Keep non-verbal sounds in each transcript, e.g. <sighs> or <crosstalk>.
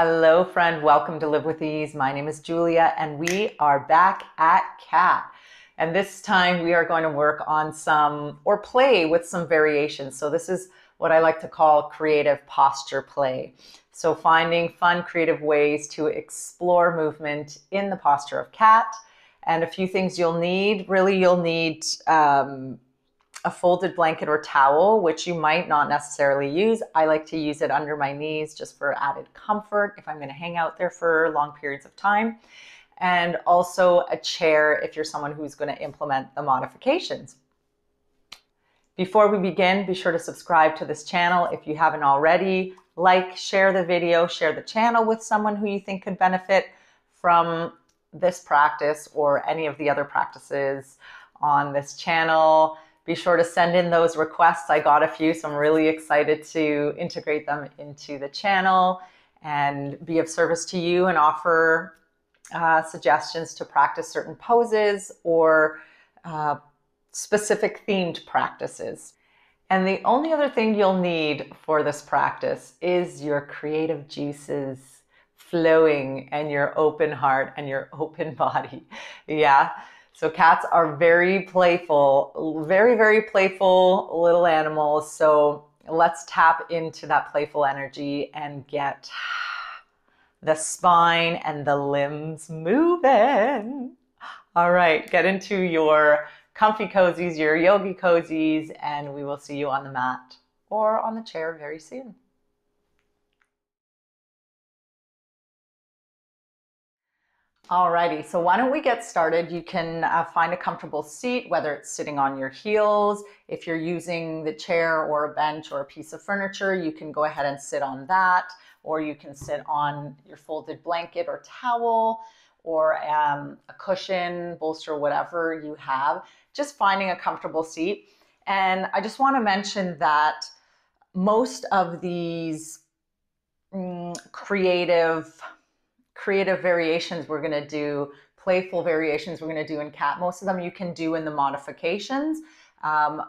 Hello, friend. Welcome to Live with Ease. My name is Julia, and we are back at CAT. And this time we are going to work on some or play with some variations. So, this is what I like to call creative posture play. So, finding fun, creative ways to explore movement in the posture of cat. And a few things you'll need really, you'll need um, a folded blanket or towel, which you might not necessarily use. I like to use it under my knees just for added comfort if I'm going to hang out there for long periods of time. And also a chair if you're someone who's going to implement the modifications. Before we begin, be sure to subscribe to this channel if you haven't already. Like, share the video, share the channel with someone who you think could benefit from this practice or any of the other practices on this channel be sure to send in those requests. I got a few, so I'm really excited to integrate them into the channel and be of service to you and offer uh, suggestions to practice certain poses or uh, specific themed practices. And the only other thing you'll need for this practice is your creative juices flowing and your open heart and your <laughs> open body. Yeah. So cats are very playful, very, very playful little animals. So let's tap into that playful energy and get the spine and the limbs moving. All right, get into your comfy cozies, your yogi cozies, and we will see you on the mat or on the chair very soon. Alrighty, so why don't we get started? You can uh, find a comfortable seat, whether it's sitting on your heels. If you're using the chair or a bench or a piece of furniture, you can go ahead and sit on that, or you can sit on your folded blanket or towel, or um, a cushion, bolster, whatever you have. Just finding a comfortable seat. And I just want to mention that most of these mm, creative creative variations we're going to do, playful variations we're going to do in cat. Most of them you can do in the modifications. Um,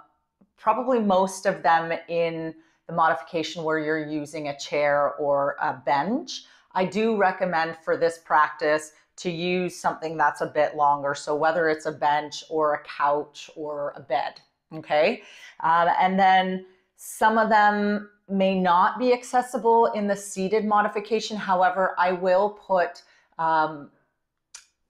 probably most of them in the modification where you're using a chair or a bench. I do recommend for this practice to use something that's a bit longer. So whether it's a bench or a couch or a bed, okay? Um, and then some of them may not be accessible in the seated modification. However, I will put um,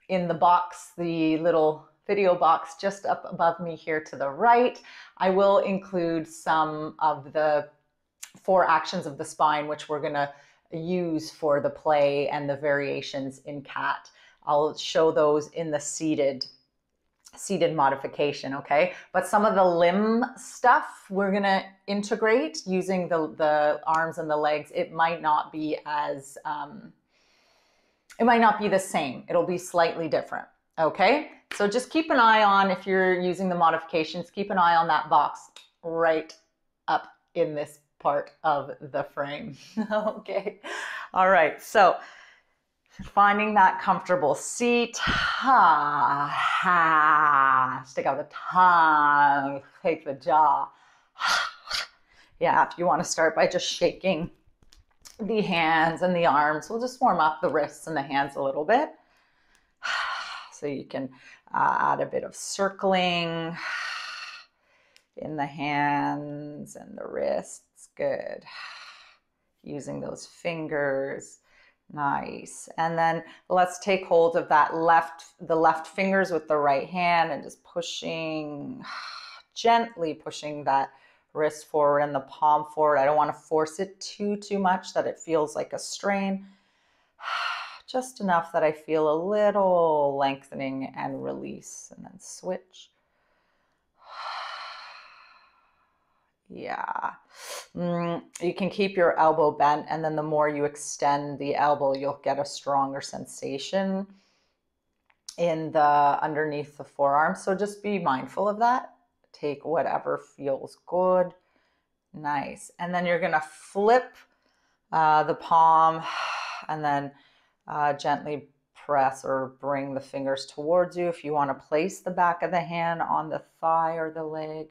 in the box, the little video box just up above me here to the right, I will include some of the four actions of the spine, which we're gonna use for the play and the variations in cat. I'll show those in the seated seated modification, okay? But some of the limb stuff we're gonna integrate using the, the arms and the legs. It might not be as, um, it might not be the same. It'll be slightly different, okay? So just keep an eye on, if you're using the modifications, keep an eye on that box right up in this part of the frame, <laughs> okay? All right, so Finding that comfortable seat. Ha, <sighs> ha. Stick out the tongue, take the jaw. <sighs> Yeah, if you want to start by just shaking the hands and the arms. We'll just warm up the wrists and the hands a little bit. <sighs> So you can uh, add a bit of circling in the hands and the wrists. Good. Using those fingers Nice. And then let's take hold of that left, the left fingers with the right hand and just pushing, <sighs> gently pushing that wrist forward and the palm forward. I don't want to force it too, too much that it feels like a strain. <sighs> Just enough that I feel a little lengthening and release and then switch. Yeah. Mm, you can keep your elbow bent, and then the more you extend the elbow, you'll get a stronger sensation in the underneath the forearm. So just be mindful of that. Take whatever feels good. Nice. And then you're going to flip uh, the palm and then uh, gently press or bring the fingers towards you. If you want to place the back of the hand on the thigh or the leg,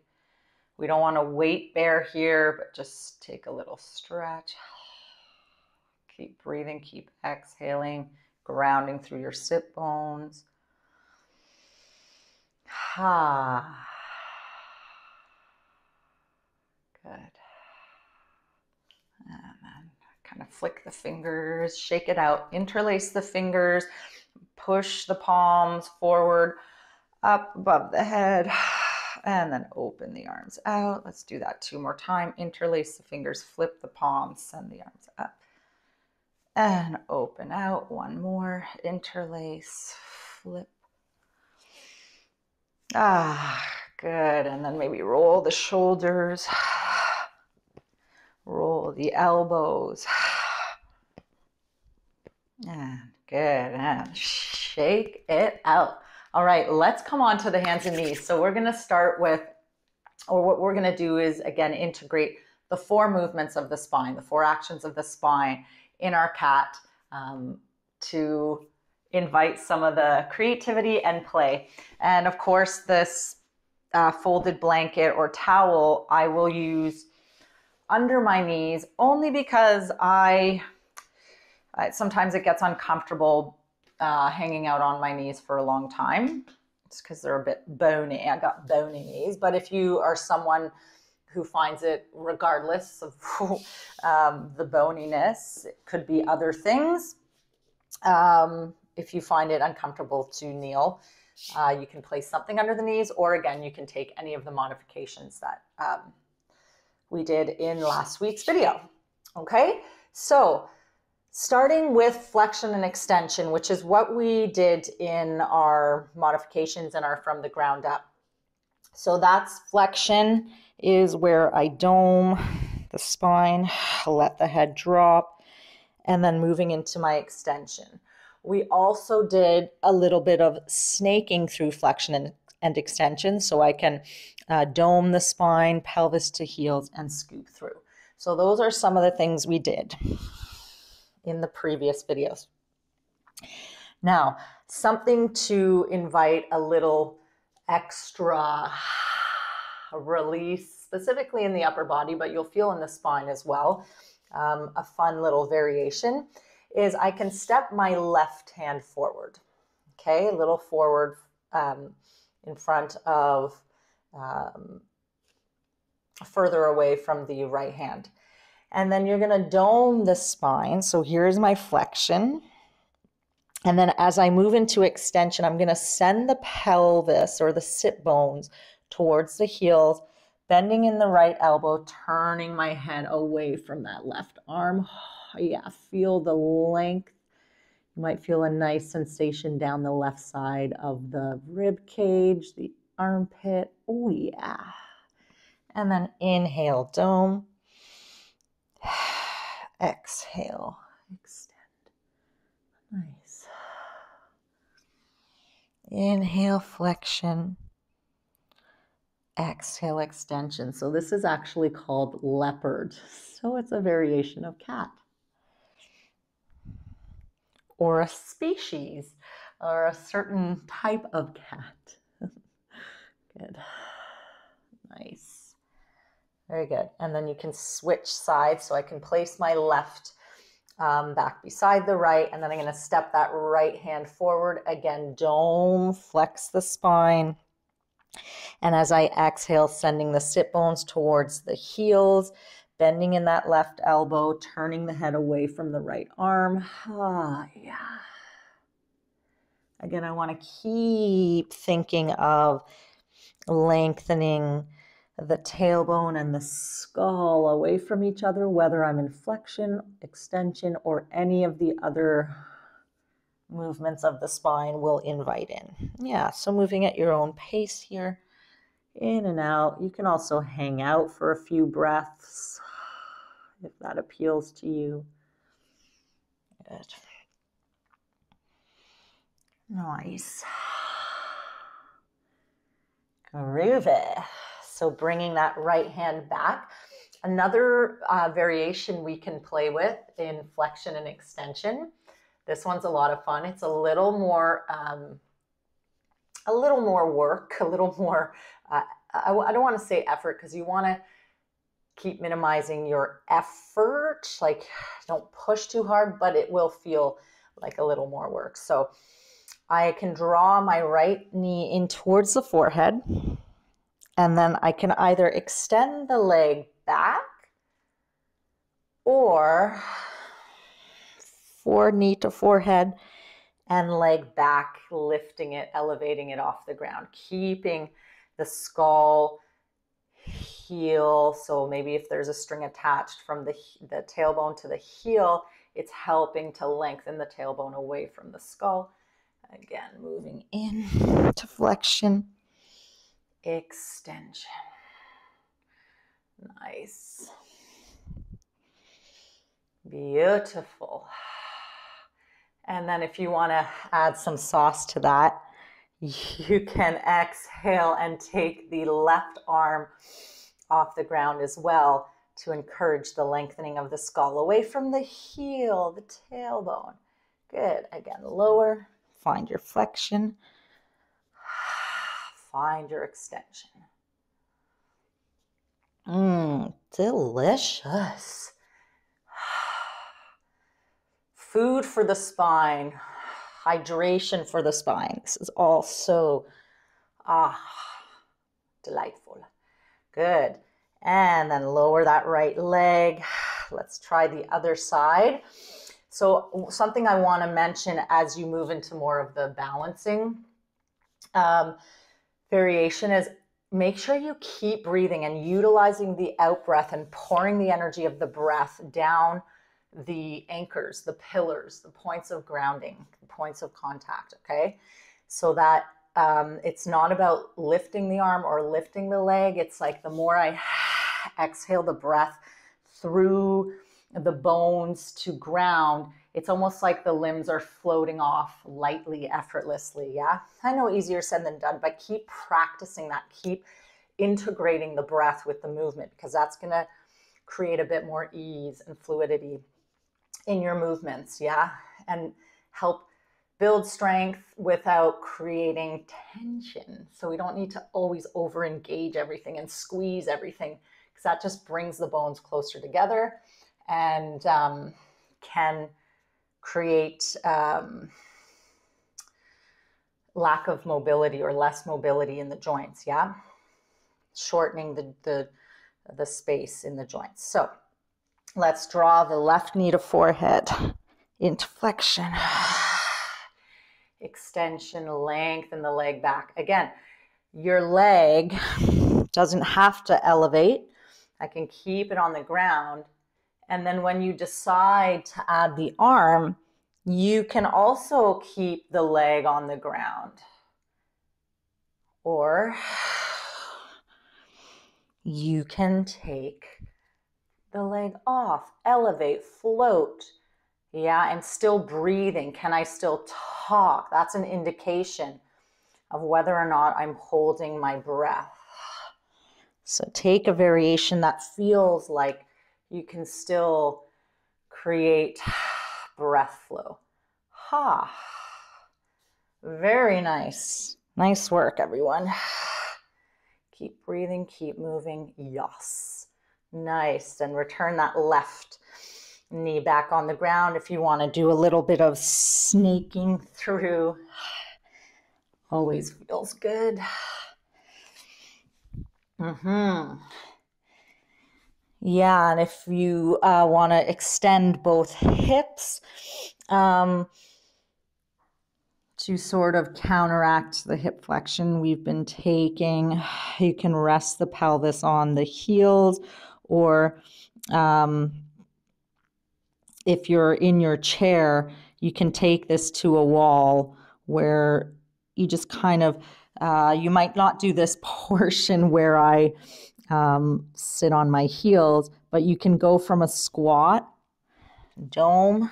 we don't want to weight bear here, but just take a little stretch. <sighs> Keep breathing, keep exhaling, grounding through your sit bones. Ha. <sighs> Good. And then kind of flick the fingers, shake it out, interlace the fingers, push the palms forward, up above the head, <sighs> and then open the arms out. Let's do that two more time. Interlace the fingers, flip the palms, send the arms up. And open out. One more. Interlace, flip. Ah, good. And then maybe roll the shoulders. <sighs> Roll the elbows. <sighs> And good. And shake it out. All right, let's come on to the hands and knees. So we're going to start with, or what we're going to do is again integrate the four movements of the spine, the four actions of the spine in our cat um, to invite some of the creativity and play. And of course, this uh, folded blanket or towel I will use under my knees only because I, I sometimes it gets uncomfortable uh, hanging out on my knees for a long time. It's because they're a bit bony. I got bony knees. But if you are someone who finds it, regardless of <laughs> um, the boniness, it could be other things. Um, if you find it uncomfortable to kneel, uh, you can place something under the knees, or again, you can take any of the modifications that um, we did in last week's video. Okay, so starting with flexion and extension, which is what we did in our modifications and our from the ground up. So that's flexion is where I dome the spine, let the head drop, and then moving into my extension. We also did a little bit of snaking through flexion and, and extension so I can uh, dome the spine, pelvis to heels, and scoop through. So those are some of the things we did in the previous videos. Now, something to invite a little extra release, specifically in the upper body, but you'll feel in the spine as well. Um, a fun little variation is I can step my left hand forward, okay, a little forward um, in front of, um, further away from the right hand. And then you're going to dome the spine. So here's my flexion. And then as I move into extension, I'm going to send the pelvis or the sit bones towards the heels, bending in the right elbow, turning my head away from that left arm. <sighs> Yeah, feel the length. You might feel a nice sensation down the left side of the rib cage, the armpit. Oh, yeah. And then inhale, dome. <sighs> Exhale, extend. Nice. Inhale, flexion. Exhale, extension. So this is actually called leopard. So it's a variation of cat. Or a species, or a certain type of cat. <laughs> Good. Nice. Very good. And then you can switch sides. So I can place my left um, back beside the right, and then I'm going to step that right hand forward. Again, dome, flex the spine. And as I exhale, sending the sit bones towards the heels, bending in that left elbow, turning the head away from the right arm. Ah, yeah. Again, I want to keep thinking of lengthening the tailbone and the skull away from each other, whether I'm in flexion, extension, or any of the other movements of the spine will invite in. Yeah, so moving at your own pace here, in and out. You can also hang out for a few breaths if that appeals to you. Good. Nice. Groovy. So bringing that right hand back. Another uh, variation we can play with in flexion and extension. This one's a lot of fun. It's a little more, um, a little more work, a little more. Uh, I, I don't want to say effort because you want to keep minimizing your effort. Like, don't push too hard, but it will feel like a little more work. So, I can draw my right knee in towards the forehead, and then I can either extend the leg back or for knee to forehead and leg back, lifting it, elevating it off the ground, keeping the skull heel. So maybe if there's a string attached from the, the tailbone to the heel, it's helping to lengthen the tailbone away from the skull. Again, moving in to flexion, extension. Nice. Beautiful. And then if you want to add some sauce to that, you can exhale and take the left arm off the ground as well to encourage the lengthening of the skull away from the heel, the tailbone. Good. Again, lower. Find your flexion. Find your extension. Mmm, delicious. <sighs> Food for the spine, hydration for the spine. This is all so ah delightful. Good. And then lower that right leg. <sighs> Let's try the other side. So, something I want to mention as you move into more of the balancing um, variation is make sure you keep breathing and utilizing the out breath and pouring the energy of the breath down the anchors, the pillars, the points of grounding, the points of contact, okay? So that um, it's not about lifting the arm or lifting the leg. It's like the more I <sighs> exhale the breath through the bones to ground, it's almost like the limbs are floating off lightly, effortlessly. Yeah. I know easier said than done, but keep practicing that. Keep integrating the breath with the movement because that's going to create a bit more ease and fluidity in your movements, yeah, and help build strength without creating tension. So we don't need to always over engage everything and squeeze everything because that just brings the bones closer together and um, can create um, lack of mobility or less mobility in the joints. Yeah, shortening the the the space in the joints. So Let's draw the left knee to forehead into flexion. <sighs> Extension, lengthen the leg back. Again, your leg doesn't have to elevate. I can keep it on the ground. And then when you decide to add the arm, you can also keep the leg on the ground. Or you can take the leg off, elevate, float. Yeah, I'm still breathing. Can I still talk? That's an indication of whether or not I'm holding my breath. So take a variation that feels like you can still create breath flow. Ha. Very nice. Nice work, everyone. Keep breathing, keep moving. Yes. Nice. And return that left knee back on the ground if you want to do a little bit of snaking through. Always feels good. Mm-hmm. Yeah, and if you uh, want to extend both hips um, to sort of counteract the hip flexion we've been taking, <sighs> you can rest the pelvis on the heels or um, if you're in your chair, you can take this to a wall where you just kind of, uh, you might not do this <laughs> portion where I um, sit on my heels, but you can go from a squat, dome,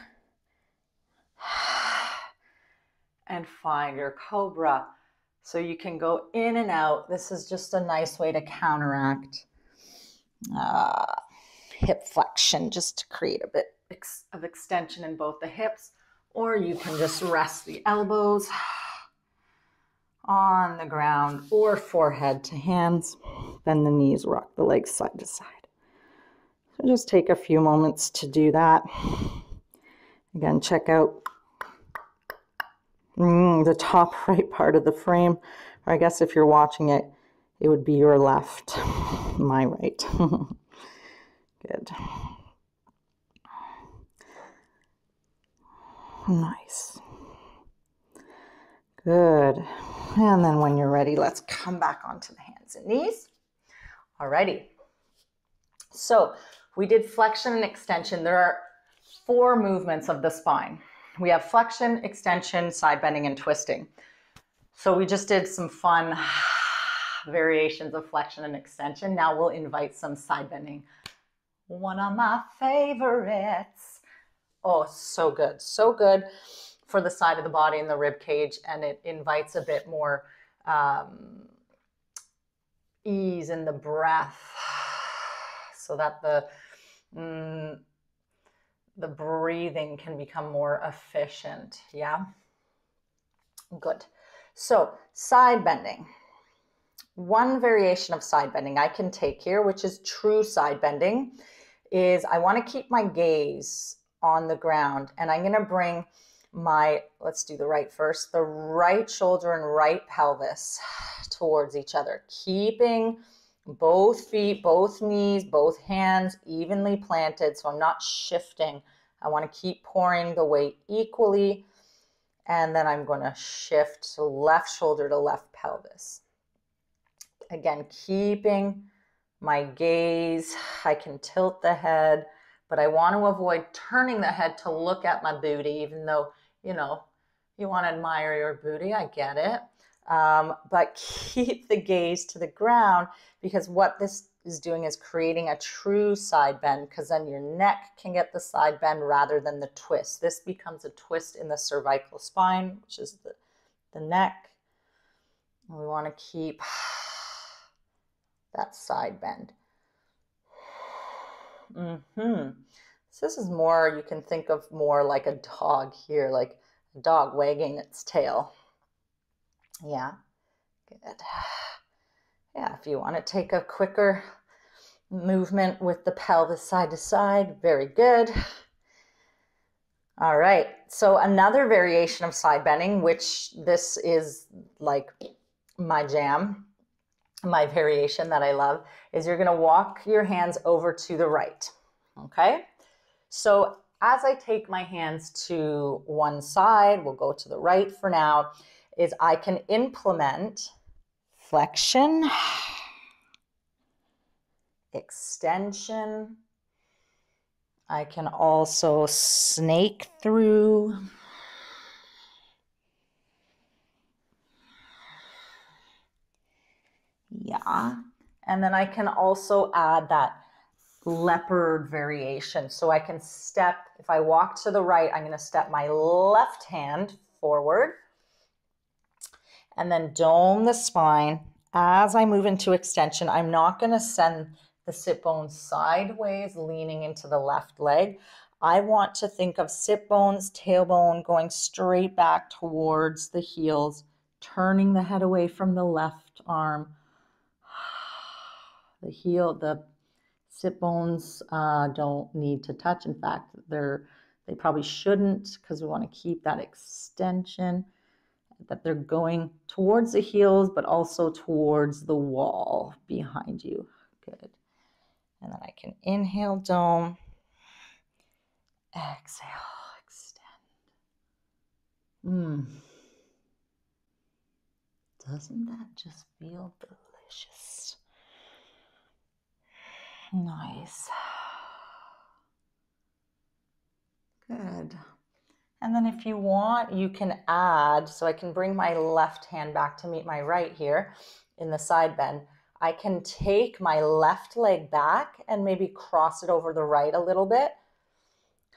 <sighs> and find your cobra. So you can go in and out. This is just a nice way to counteract uh, hip flexion just to create a bit of extension in both the hips, or you can just rest the elbows <sighs> on the ground or forehead to hands. Bend the knees, rock the legs side to side. So just take a few moments to do that. Again, check out mm, the top <laughs> right part of the frame. Or I guess if you're watching it, it would be your left, <laughs> my right. <laughs> Good. Nice. Good. And then when you're ready, let's come back onto the hands and knees. Alrighty. So we did flexion and extension. There are four movements of the spine. We have flexion, extension, side bending, and twisting. So we just did some fun <sighs> variations of flexion and extension. Now we'll invite some side bending. One of my favorites. Oh, so good. So good for the side of the body and the rib cage. And it invites a bit more um, ease in the breath <sighs> so that the mm, the breathing can become more efficient. Yeah. Good. So, side bending. One variation of side bending I can take here, which is true side bending, is I want to keep my gaze on the ground and I'm going to bring my, let's do the right first, the right shoulder and right pelvis towards each other, keeping both feet, both knees, both hands evenly planted. So I'm not shifting. I want to keep pouring the weight equally. And then I'm going to shift left shoulder to left pelvis. Again, keeping my gaze. I can tilt the head, but I want to avoid turning the head to look at my booty, even though you know, you want to admire your booty. I get it. Um, but <laughs> keep the gaze to the ground because what this is doing is creating a true side bend because then your neck can get the side bend rather than the twist. This becomes a twist in the cervical spine, which is the, the neck. And we want to keep <sighs> that side bend. <sighs> Mm-hmm. So this is more, you can think of more like a dog here, like a dog wagging its tail. Yeah, good. Yeah, if you want to take a quicker movement with the pelvis side to side, very good. All right, so another variation of side bending, which this is like my jam, my variation that I love, is you're gonna walk your hands over to the right, okay? So as I take my hands to one side, we'll go to the right for now, is I can implement flexion, extension. I can also snake through. Yeah. And then I can also add that leopard variation. So I can step, if I walk to the right, I'm going to step my left hand forward and then dome the spine. As I move into extension, I'm not going to send the sit bones sideways, leaning into the left leg. I want to think of sit bones, tailbone going straight back towards the heels, turning the head away from the left arm. <sighs> The heel, the sit bones uh, don't need to touch. In fact, they're they probably shouldn't because we want to keep that extension that they're going towards the heels, but also towards the wall behind you. Good. And then I can inhale, dome, exhale, extend. Mmm. Doesn't that just feel delicious? Nice. Good. And then if you want, you can add, so I can bring my left hand back to meet my right here in the side bend. I can take my left leg back and maybe cross it over the right a little bit.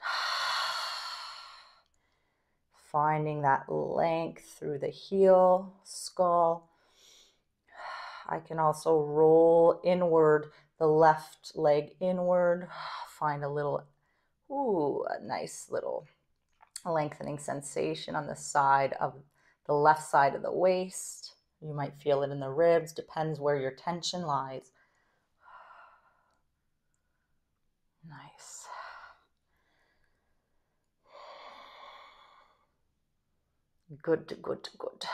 <sighs> Finding that length through the heel, skull. <sighs> I can also roll inward the left leg inward. <sighs> Find a little, ooh, a nice little lengthening sensation on the side of the left side of the waist. You might feel it in the ribs, depends where your tension lies. <sighs> Nice. <sighs> Good, good, good.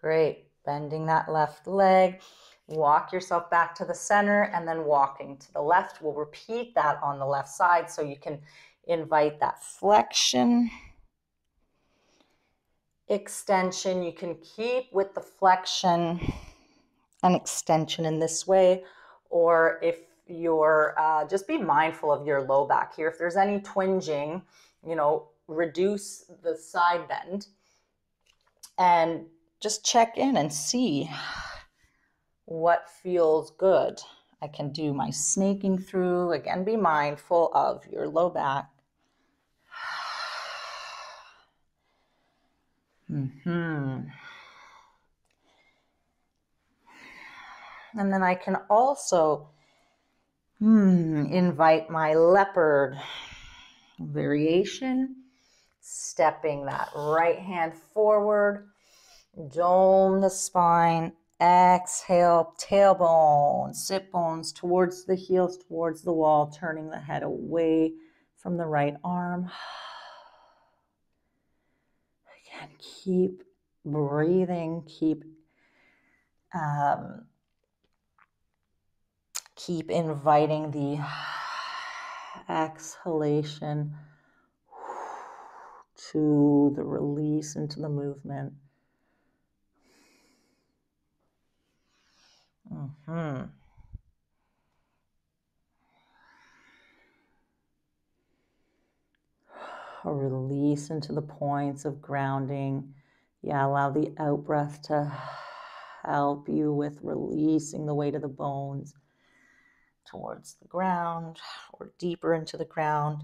Great. Bending that left leg. Walk yourself back to the center and then walking to the left. We'll repeat that on the left side so you can invite that flexion, extension. You can keep with the flexion and extension in this way, or if you're uh, just be mindful of your low back here. If there's any twinging, you know, reduce the side bend and just check in and see what feels good. I can do my snaking through. Again, be mindful of your low back. hmm And then I can also hmm, invite my leopard variation, stepping that right hand forward, dome the spine, Exhale, tailbone, sit bones towards the heels, towards the wall, turning the head away from the right arm. <sighs> Again, keep breathing, keep um, keep inviting the <sighs> exhalation <sighs> to the release into the movement. Mm-hmm. Release into the points of grounding. Yeah, allow the out breath to help you with releasing the weight of the bones towards the ground or deeper into the ground.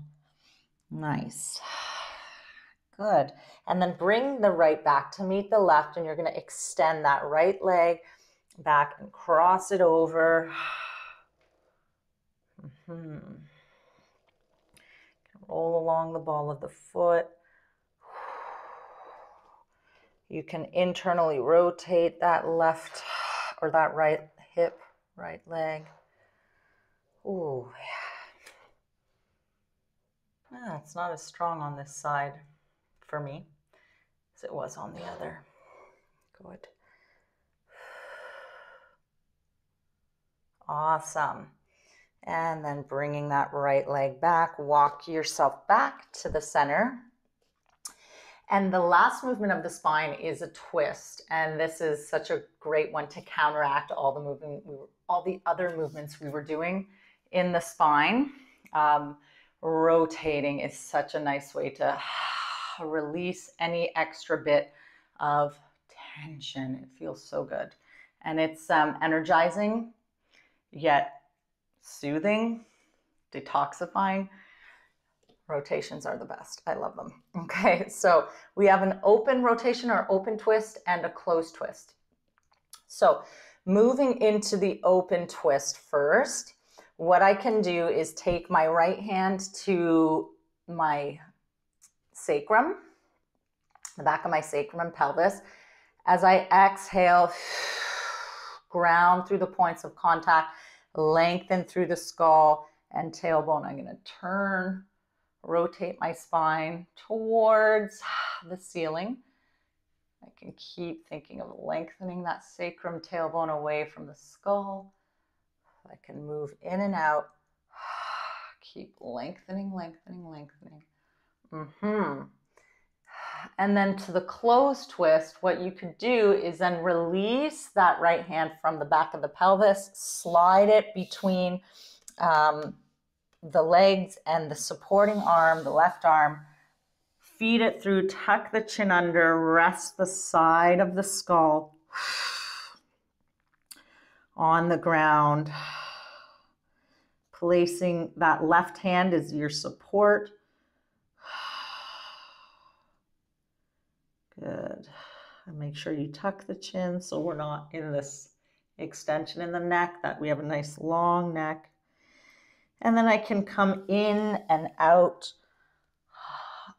Nice. Good. And then bring the right back to meet the left, and you're going to extend that right leg back and cross it over. Mm-hmm. Roll along the ball of the foot. You can internally rotate that left or that right hip, right leg. Ooh, yeah. Ah, it's not as strong on this side for me as it was on the other. Good. Awesome. And then bringing that right leg back, walk yourself back to the center. And the last movement of the spine is a twist. And this is such a great one to counteract all the movement, all the other movements we were doing in the spine. Um, rotating is such a nice way to <sighs> release any extra bit of tension. It feels so good. And it's um, energizing yet soothing, detoxifying. Rotations are the best. I love them. <laughs> Okay, so we have an open rotation or open twist and a closed twist. So moving into the open twist first, what I can do is take my right hand to my sacrum, the back of my sacrum and pelvis. As I exhale, ground through the points of contact, lengthen through the skull and tailbone. I'm going to turn, rotate my spine towards the ceiling. I can keep thinking of lengthening that sacrum tailbone away from the skull. I can move in and out. <sighs> Keep lengthening, lengthening, lengthening. Mm-hmm. And then to the closed twist, what you could do is then release that right hand from the back of the pelvis, slide it between um, the legs and the supporting arm, the left arm. Feed it through, tuck the chin under, rest the side of the skull on the ground. Placing that left hand as your support Good. And make sure you tuck the chin so we're not in this extension in the neck, that we have a nice long neck. And then I can come in and out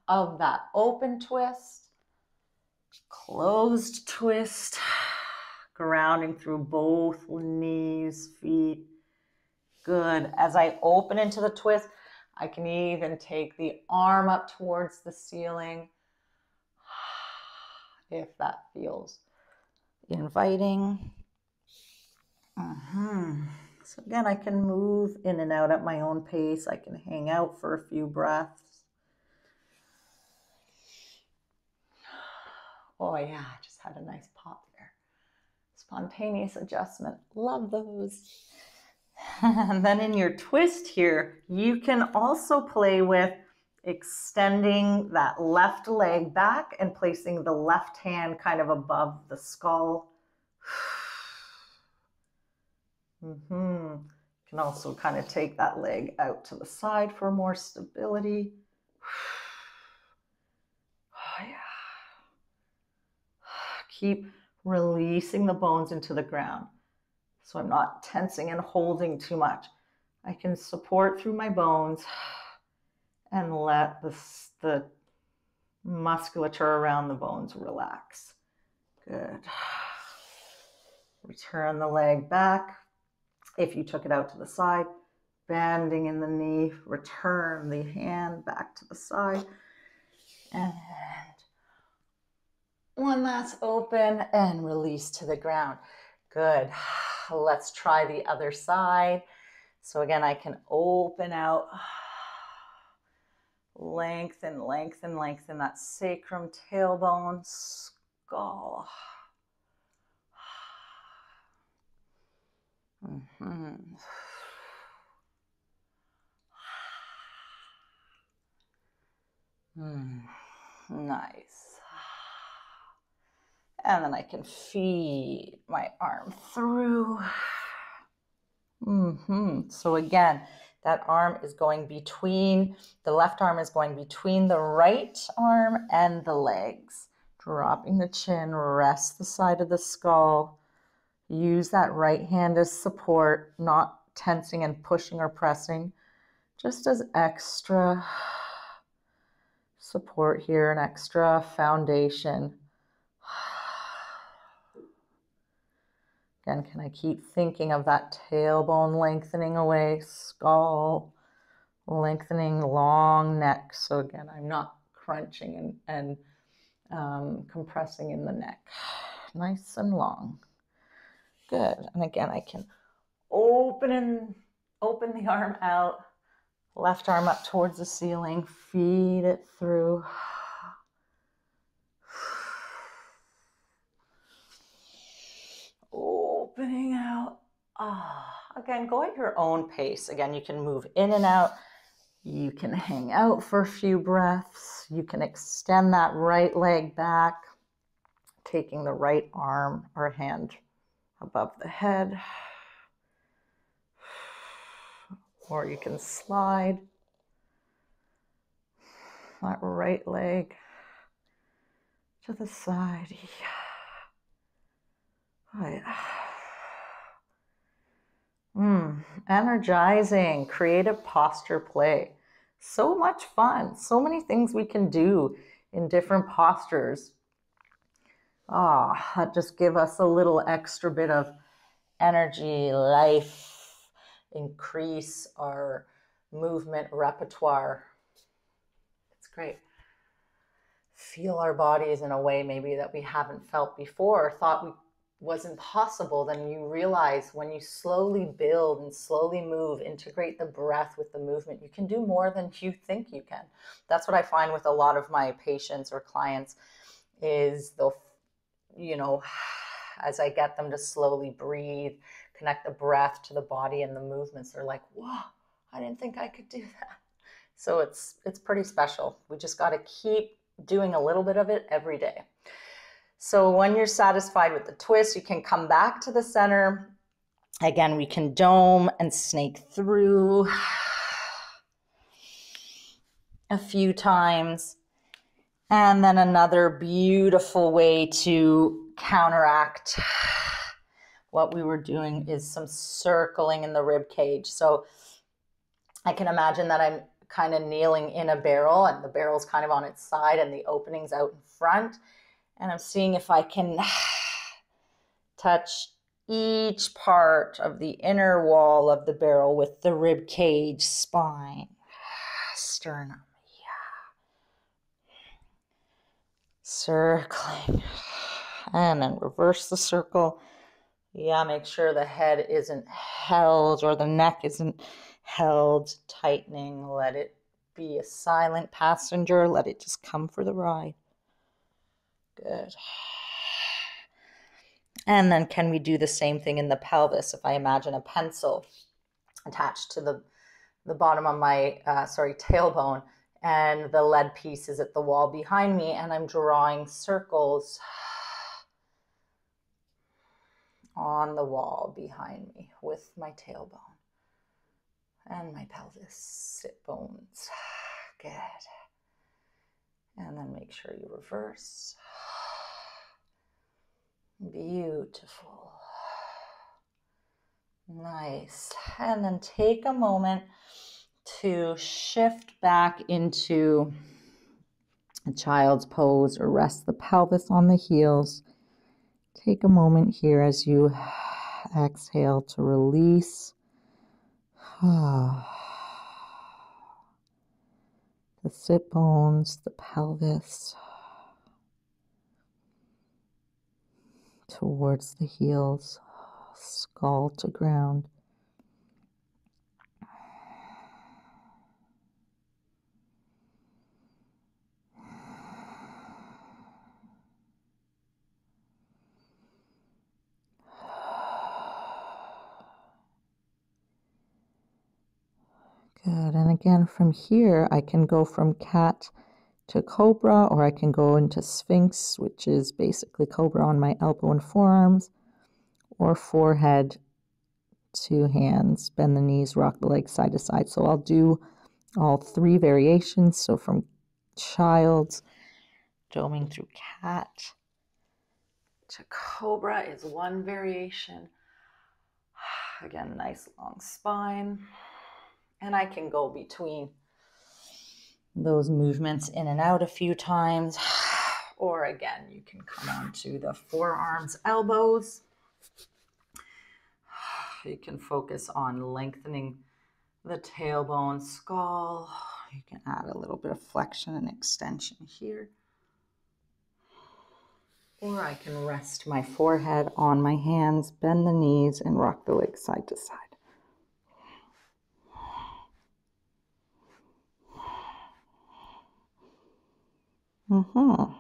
of that open twist, closed twist, grounding through both knees, feet. Good. As I open into the twist, I can even take the arm up towards the ceiling if that feels inviting. Mm-hmm. So again, I can move in and out at my own pace. I can hang out for a few breaths. <sighs> Oh yeah, I just had a nice pop there. Spontaneous adjustment. Love those. <laughs> and then in your twist here, you can also play with extending that left leg back and placing the left hand kind of above the skull. <sighs> mm-hmm. You can also kind of take that leg out to the side for more stability. <sighs> Oh, yeah. <sighs> Keep releasing the bones into the ground. So I'm not tensing and holding too much. I can support through my bones and let the, the musculature around the bones relax. Good. <sighs> Return the leg back. If you took it out to the side, bending in the knee, return the hand back to the side. And one last open and release to the ground. Good. <sighs> Let's try the other side. So again, I can open out <sighs> Lengthen, lengthen, lengthen that sacrum, tailbone, skull. <sighs> Mm-hmm. Mm, <sighs> nice. And then I can feed my arm through. <sighs> Mm-hmm. So again, that arm is going between, the left arm is going between the right arm and the legs. Dropping the chin, rest the side of the skull. Use that right hand as support, not tensing and pushing or pressing, just as extra support here, an extra foundation. Again, can I keep thinking of that tailbone lengthening away, skull lengthening, long neck. So again, I'm not crunching and, and um, compressing in the neck. <sighs> Nice and long. Good. And again, I can open and open the arm out, left arm up towards the ceiling, feed it through. <sighs> opening out. Ah, again, go at your own pace. Again, you can move in and out. You can hang out for a few breaths. You can extend that right leg back, taking the right arm or hand above the head. Or you can slide that right leg to the side. Yeah. Mm, energizing, creative posture play. So much fun. So many things we can do in different postures. Ah, oh, that just give us a little extra bit of energy, life, increase our movement repertoire. It's great. Feel our bodies in a way maybe that we haven't felt before or thought we wasn't possible, then you realize when you slowly build and slowly move, integrate the breath with the movement, you can do more than you think you can. That's what I find with a lot of my patients or clients is they'll, you know, <sighs> as I get them to slowly breathe, connect the breath to the body and the movements, they're like, whoa, I didn't think I could do that." So it's it's pretty special. We just got to keep doing a little bit of it every day. So when you're satisfied with the twist, you can come back to the center. Again, we can dome and snake through a few times. And then another beautiful way to counteract what we were doing is some circling in the rib cage. So I can imagine that I'm kind of kneeling in a barrel and the barrel's kind of on its side and the opening's out in front and I'm seeing if I can <sighs> touch each part of the inner wall of the barrel with the rib cage, spine, <sighs> sternum. Yeah. circling. <sighs> And then reverse the circle. Yeah, make sure the head isn't held or the neck isn't held, tightening. Let it be a silent passenger. Let it just come for the ride. Good. <sighs> And then can we do the same thing in the pelvis? If I imagine a pencil attached to the, the bottom of my, uh, sorry, tailbone, and the lead piece is at the wall behind me, and I'm drawing circles <sighs> on the wall behind me with my tailbone and my pelvis, sit bones. <sighs> Good. And then make sure you reverse. Beautiful. Nice. And then take a moment to shift back into a child's pose or rest the pelvis on the heels. Take a moment here as you <sighs> exhale to release. <sighs> the sit bones, the pelvis towards the heels, skull to ground. Good. And again, from here, I can go from cat to cobra, or I can go into sphinx, which is basically cobra on my elbow and forearms, or forehead to hands, bend the knees, rock the legs side to side. So I'll do all three variations. So from child's doming through cat to cobra is one variation. <sighs> Again, nice long spine. And I can go between those movements in and out a few times. <sighs> Or again, you can come onto the forearms, elbows. <sighs> You can focus on lengthening the tailbone, skull. <sighs> You can add a little bit of flexion and extension here. Or I can rest my forehead on my hands, bend the knees, and rock the legs side to side. Mm-hmm.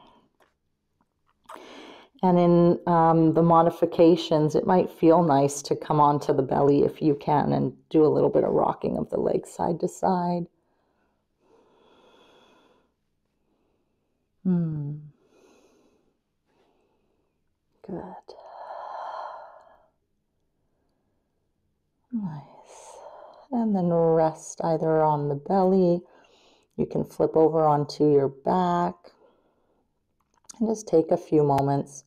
And in um, the modifications, it might feel nice to come onto the belly if you can and do a little bit of rocking of the legs side to side. Hmm. Good. Nice. And then rest either on the belly. You can flip over onto your back and just take a few moments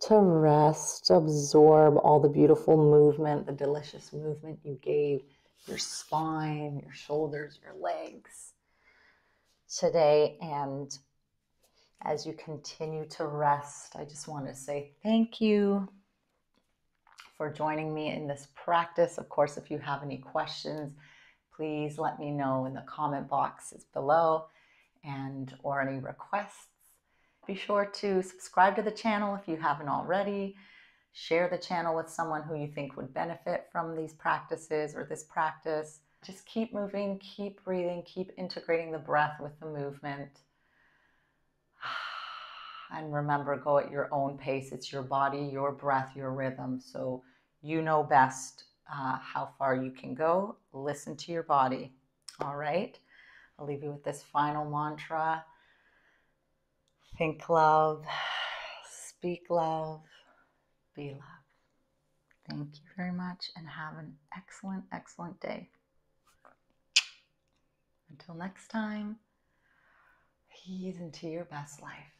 to rest, absorb all the beautiful movement, the delicious movement you gave your spine, your shoulders, your legs today. And as you continue to rest, I just want to say thank you for joining me in this practice. Of course, if you have any questions, please let me know in the comment boxes below and or any requests be sure to subscribe to the channel if you haven't already. Share the channel with someone who you think would benefit from these practices or this practice. Just keep moving, keep breathing, keep integrating the breath with the movement. <sighs> And remember, go at your own pace. It's your body, your breath, your rhythm. So you know best uh, how far you can go. Listen to your body. All right. I'll leave you with this final mantra. Think love, speak love, be love. Thank you very much and have an excellent, excellent day. Until next time, ease into your best life.